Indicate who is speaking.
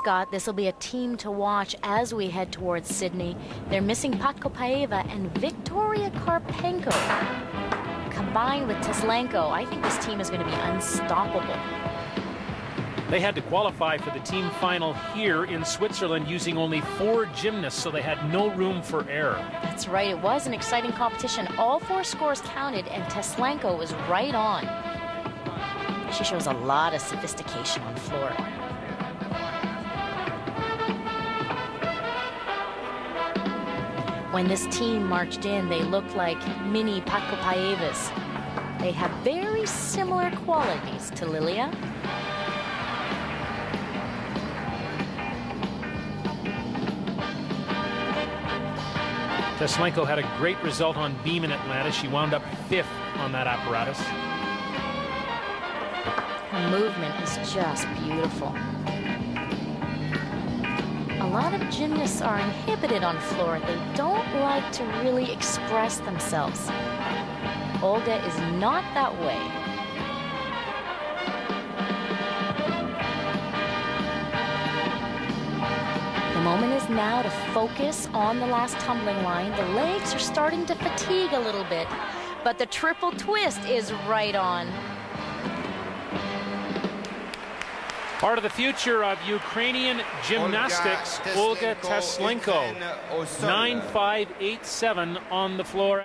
Speaker 1: Scott, this will be a team to watch as we head towards Sydney. They're missing Podkopaeva and Victoria Karpenko. Combined with Teslenko, I think this team is going to be unstoppable.
Speaker 2: They had to qualify for the team final here in Switzerland using only four gymnasts, so they had no room for error.
Speaker 1: That's right. It was an exciting competition. All four scores counted, and Teslenko was right on. She shows a lot of sophistication on the floor. When this team marched in, they looked like mini Podkopaevas. They have very similar qualities to Lilia.
Speaker 2: Teslenko had a great result on beam in Atlanta. She wound up fifth on that apparatus.
Speaker 1: Her movement is just beautiful. A lot of gymnasts are inhibited on floor. They don't like to really express themselves. Olga is not that way. The moment is now to focus on the last tumbling line. The legs are starting to fatigue a little bit, but the triple twist is right on.
Speaker 2: Part of the future of Ukrainian gymnastics, Olga Teslenko, 9587 on the floor.